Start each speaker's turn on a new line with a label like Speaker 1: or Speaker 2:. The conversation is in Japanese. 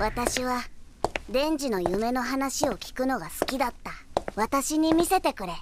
Speaker 1: 私はデンジの夢の話を聞くのが好きだった。私に見せてくれ。